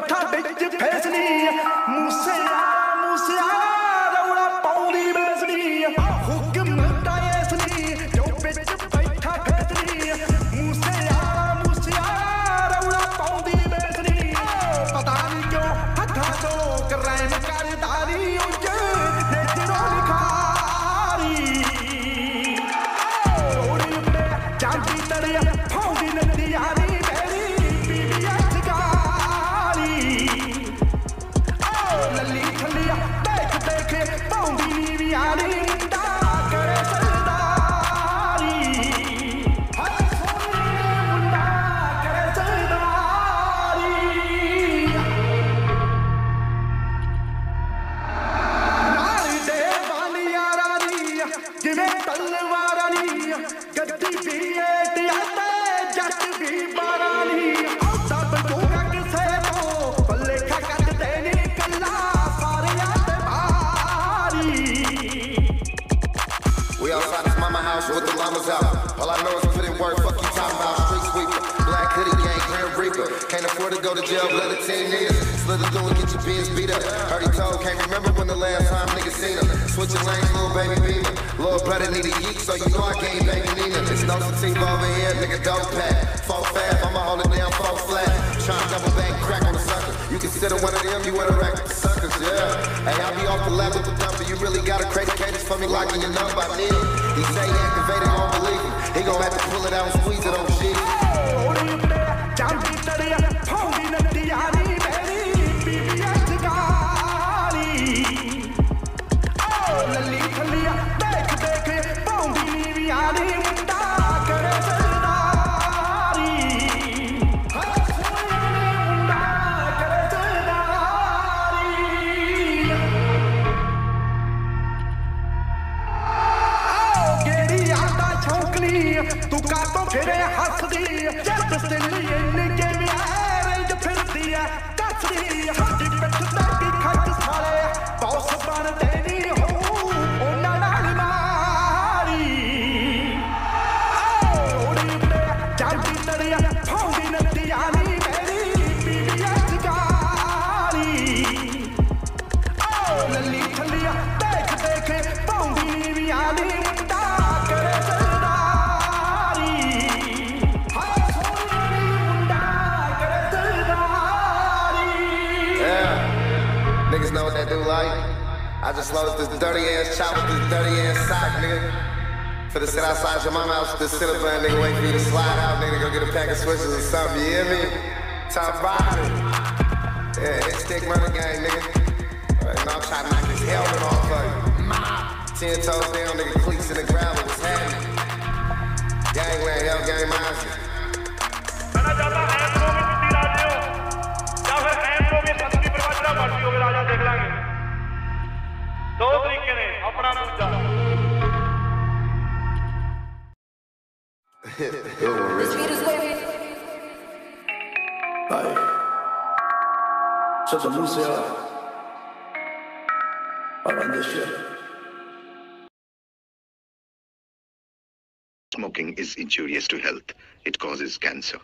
ਬੈਠਾ ਵਿੱਚ ਫੈਸਨੀ ਮੂਸਿਆ ਮੂਸਿਆ, ਰੌਲਾ ਪਾਉਂਦੀ ਬੈਸਨੀ ਹੁਕਮ ਦਾ ਇਸ ਜੋ ਵਿੱਚ ਬੈਠਾ ਫੈਸਨੀ ਮੂਸਿਆ ਮੂਸਿਆ, ਰੌਲਾ ਪਾਉਂਦੀ ਬੈਸਨੀ ਪਤਾ ਨਹੀਂ ਕਿਉਂ ਹੱਥਾਂ ਤੋਂ ਕਰੈਮ ਕਰਦਾਰੀ ਉੱਜ ਨੇਜਰੋਂ guaraní que te Can't afford to go to jail, blood of 10 niggas. Slither through and get your bins beat up. He told, can't remember when the last time niggas seen him. Switching lanes, little baby beamer. Little brother need a yeek, so you know I gave baby Nina. It's no sativa over here, nigga dope pack. Four fast, I'ma hold it down, four flat. Tryna double back, crack on the sucker. You consider one of them, you wanna rack the suckers, yeah. Hey, I'll be off the lab with the dumper. You really got a credit cadence for me, locking your number, I need. He say he activated, won't believe him. He gon' have to pull it out and squeeze it on hasta el like. I just loaded this dirty ass chop with this dirty ass sock, nigga. For the sit outside your mama house with this up button, nigga, wait for you to slide out, nigga, go get a pack of switches or something, you hear me? Top bottom. Yeah, that stick running gang, nigga. Right, now I'm trying to knock his helmet off of you. Ten toes down, nigga, cleats in the gravel, what's happening? Gangland, hell gang monster. Bye. Smoking is injurious to health. It causes cancer.